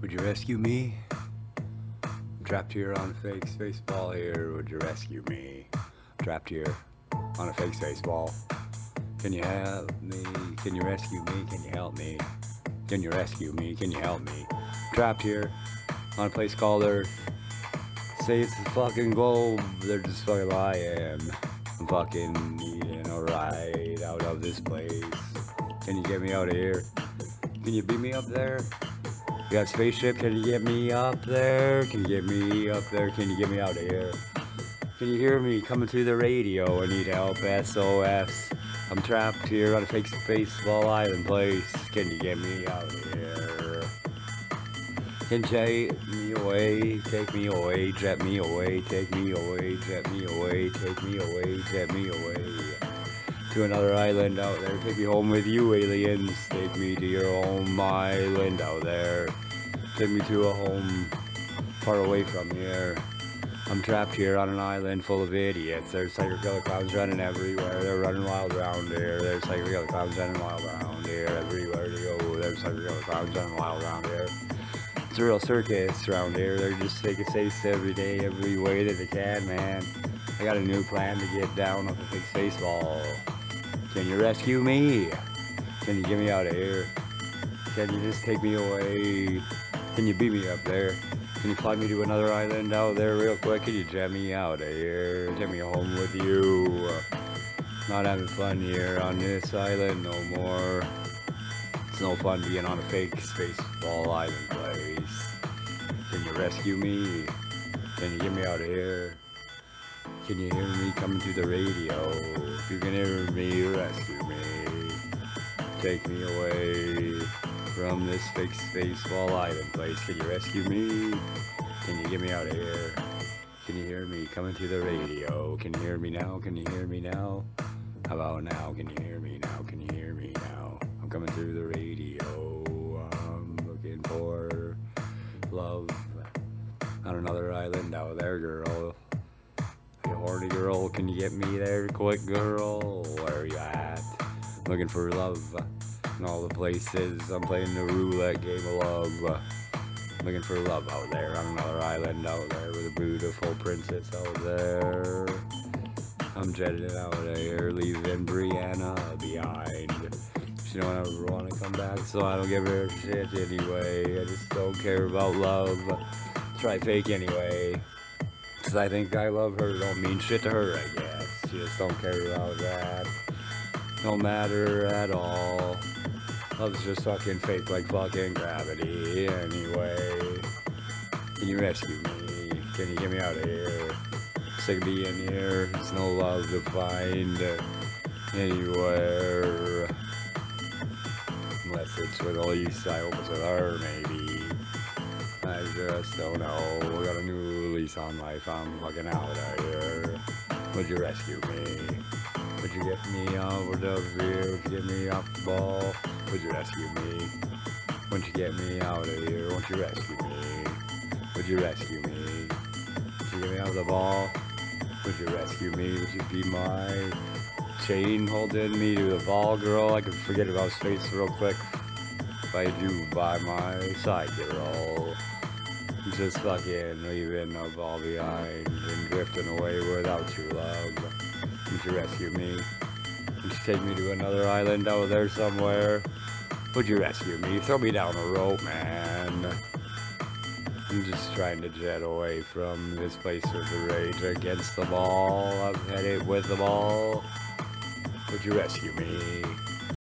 Would you rescue me? I'm trapped here on a fake space ball here. Would you rescue me? I'm trapped here on a fake space ball. Can you help me? Can you rescue me? Can you help me? Can you rescue me? Can you help me? I'm trapped here on a place called Earth. Say it's the fucking globe. They're just fucking lying. I'm fucking needing a ride out of this place. Can you get me out of here? Can you beat me up there? You got spaceship, can you get me up there? Can you get me up there? Can you get me out of here? Can you hear me coming through the radio? I need help, SOS. I'm trapped here on a fake baseball island place. Can you get me out of here? Can you take me away, take me away, jet me away, take me away, jet me away, take me away, jet me away to another island out there. Take me home with you, aliens. Take me to your home island out there. Take me to a home far away from here. I'm trapped here on an island full of idiots. There's psycho killer clowns running everywhere. They're running wild around here. There's psycho killer clowns running wild around here. Everywhere they go, there's psycho killer clowns running wild around here. It's a real circus around here. They're just taking space every day, every way that they can, man. I got a new plan to get down off a big space ball. Can you rescue me? Can you get me out of here? Can you just take me away? Can you beat me up there? Can you fly me to another island out there real quick? Can you jet me out of here? Take me home with you. Not having fun here on this island no more. It's no fun being on a fake space ball island place. Can you rescue me? Can you get me out of here? Can you hear me coming through the radio? If you can hear me, rescue me. Take me away from this fake space wall island place. Can you rescue me? Can you get me out of here? Can you hear me coming through the radio? Can you hear me now? Can you hear me now? How about now? Can you hear me now? Can you hear me now? I'm coming through the radio. I'm looking for love on another island out there, girl. Horny girl, can you get me there quick, girl? Where are you at? Looking for love in all the places. I'm playing the roulette game of love. Looking for love out there on another island out there with a beautiful princess out there. I'm jetting out of here, leaving Brianna behind. She don't ever want to come back, so I don't give her shit anyway. I just don't care about love. Try fake anyway. I think I love her, don't mean shit to her, I guess. Just don't care about that. No matter at all. Love's just fucking fake like fucking gravity anyway. Can you rescue me? Can you get me out of here? Sick of being here. There's no love to find anywhere. Unless it's with Elise, I hope it's with her, maybe. I just don't know. We got a new lease on life. I'm fucking out of here. Would you rescue me? Would you get me over the here? Would you get me off the ball? Would you rescue me? Would you get me out of here? Won't you rescue me? Would you rescue me? Would you get me out of the ball? Would you rescue me? Would you be my chain holding me to the ball, girl? I could forget about space real quick if I do by my side, girl. Just fucking leaving a ball behind and drifting away without your love. Would you rescue me? Would you take me to another island out there somewhere? Would you rescue me? Throw me down a rope, man. I'm just trying to jet away from this place of the rage against the ball. I'm headed with the ball. Would you rescue me?